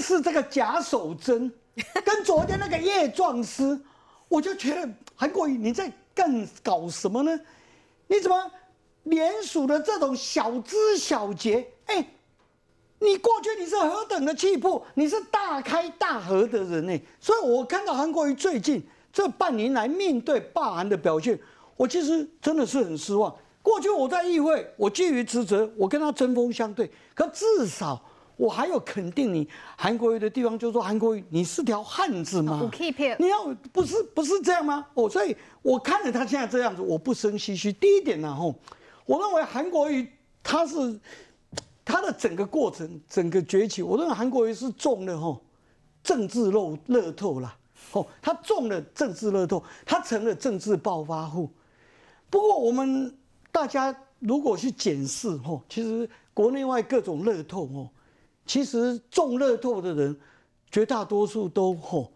是这个假手真，跟昨天那个叶壮师，我就觉得韩国瑜你在干搞什么呢？你怎么联署的这种小枝小节？哎，你过去你是何等的气魄，你是大开大合的人呢？所以我看到韩国瑜最近这半年来面对罢韩的表现，我其实真的是很失望。过去我在议会，我基于职责，我跟他针锋相对，可至少我还有肯定你韩国瑜的地方，就是说韩国瑜你是条汉子吗？你要不是不是这样吗？哦，所以我看着他现在这样子，我不生唏嘘。第一点呢，吼，我认为韩国瑜他是他的整个过程，整个崛起，我认为韩国瑜是中了吼政治漏乐透了，哦，他中了政治乐透，他成了政治暴发户。不过我们。大家如果去检视吼，其实国内外各种乐透哦，其实中乐透的人绝大多数都吼，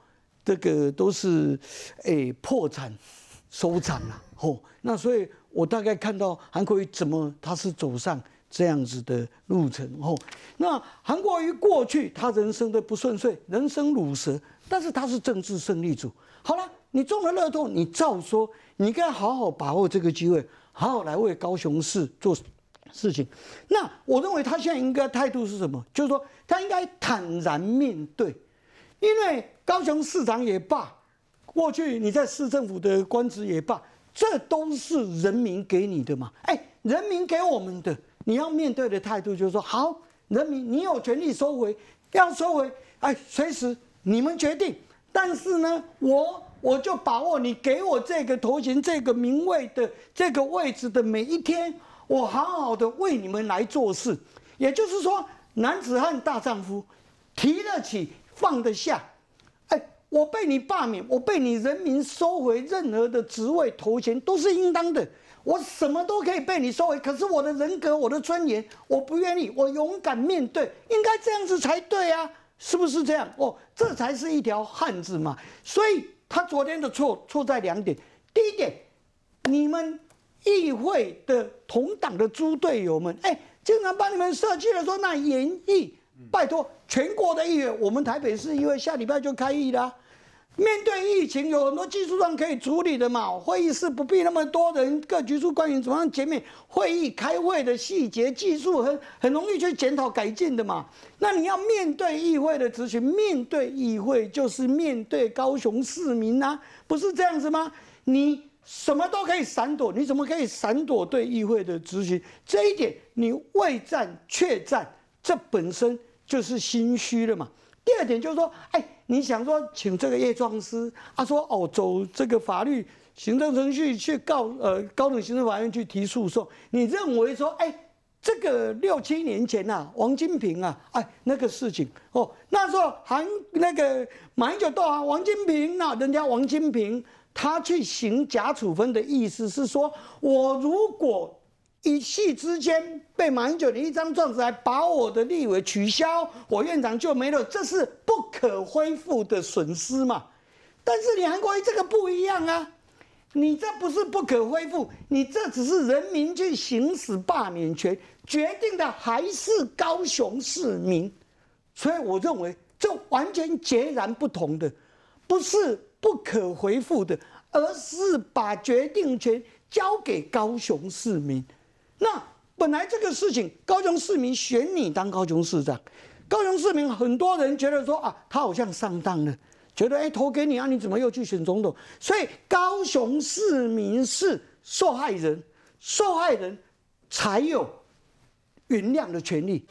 这个都是诶破产收场了吼。那所以我大概看到韩国瑜怎么他是走上这样子的路程吼。那韩国瑜过去他人生的不顺遂，人生乳蛇，但是他是政治胜利组。好了，你中了乐透，你照说你该好好把握这个机会。好好来为高雄市做事情，那我认为他现在应该态度是什么？就是说他应该坦然面对，因为高雄市长也罢，过去你在市政府的官职也罢，这都是人民给你的嘛。哎，人民给我们的，你要面对的态度就是说，好，人民你有权利收回，要收回，哎，随时你们决定。但是呢，我。我就把握你给我这个头衔、这个名位的这个位置的每一天，我好好的为你们来做事。也就是说，男子汉大丈夫，提得起放得下。哎，我被你罢免，我被你人民收回任何的职位头衔都是应当的。我什么都可以被你收回，可是我的人格、我的尊严，我不愿意。我勇敢面对，应该这样子才对啊，是不是这样？哦，这才是一条汉子嘛。所以。他昨天的错错在两点，第一点，你们议会的同党的猪队友们，哎，经常帮你们设计了说那演议，拜托全国的议员，我们台北市议会下礼拜就开议了。面对疫情，有很多技术上可以处理的嘛。会议室不必那么多人，各局处官员怎么样见面？会议开会的细节技术很很容易去检讨改进的嘛。那你要面对议会的咨询，面对议会就是面对高雄市民啊，不是这样子吗？你什么都可以闪躲，你怎么可以闪躲对议会的执行？这一点你未战却战，这本身就是心虚了嘛。第二点就是说，哎。你想说请这个叶壮师，他说哦，走这个法律行政程序去告呃高等行政法院去提诉讼。你认为说，哎，这个六七年前呐，王金平啊，哎那个事情哦，那时候还那个马英九到啊，王金平那人家王金平他去行假处分的意思是说，我如果。一气之间被马英九的一张状子来把我的立委取消，我院长就没了，这是不可恢复的损失嘛？但是你韩国瑜这个不一样啊，你这不是不可恢复，你这只是人民去行使罢免权，决定的还是高雄市民，所以我认为这完全截然不同的，不是不可回复的，而是把决定权交给高雄市民。那本来这个事情，高雄市民选你当高雄市长，高雄市民很多人觉得说啊，他好像上当了，觉得哎投给你啊，你怎么又去选总统？所以高雄市民是受害人，受害人才有原谅的权利。